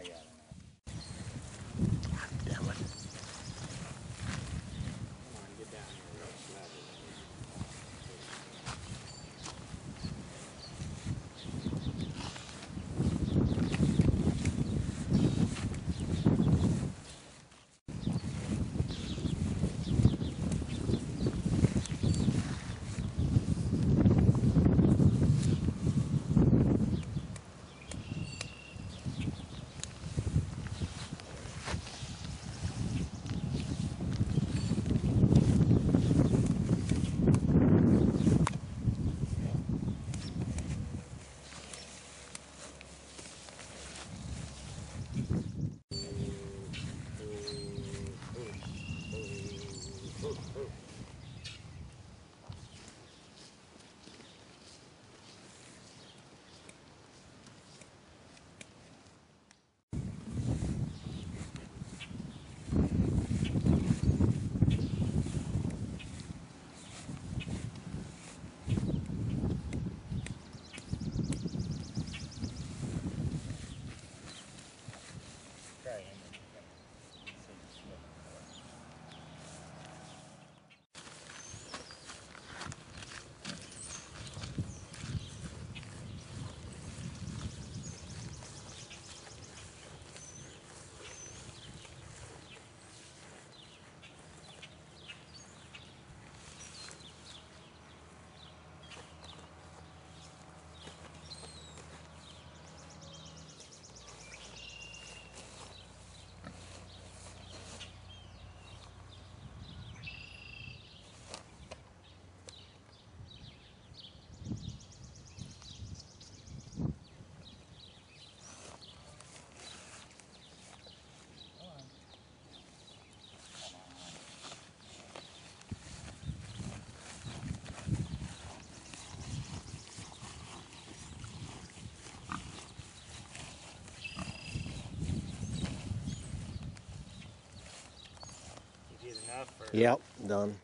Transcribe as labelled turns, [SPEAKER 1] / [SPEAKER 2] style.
[SPEAKER 1] I got enough.
[SPEAKER 2] Yep, done.